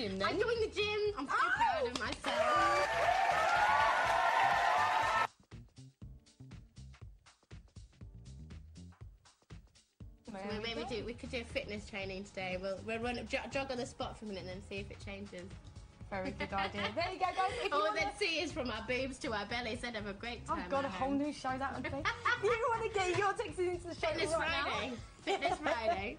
gym I'm doing the gym. I'm so Oh! proud of myself. There We, we do, we could do fitness training today. We'll, we'll run jog, jog on the spot for a minute and then see if it changes. Very good idea. There you go, guys. If All they'd see is from our boobs to our bellies. They'd have a great time. I've got a at whole new show that would be. you want to get your Texas into the show Fitness right Friday. now? Fitness Friday.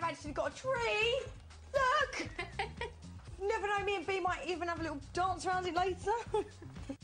Have actually got a tree. Look! Never know, me and Bee might even have a little dance around it later.